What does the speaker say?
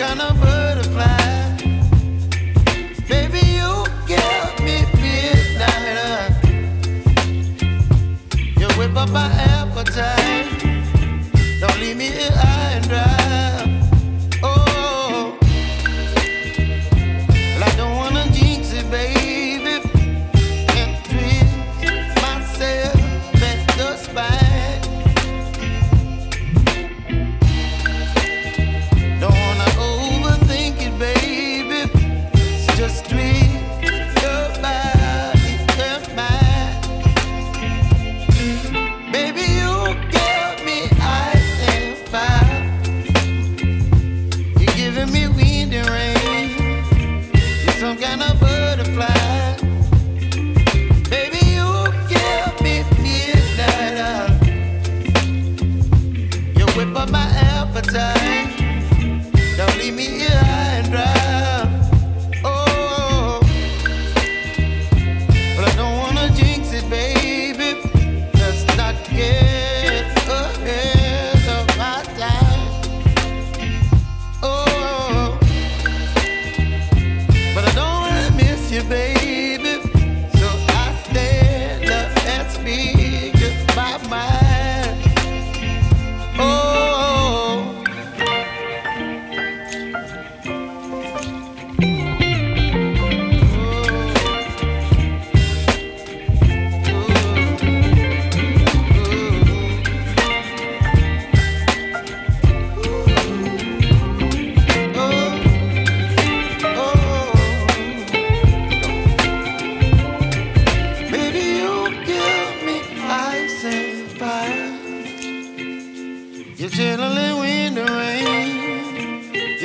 kind of street.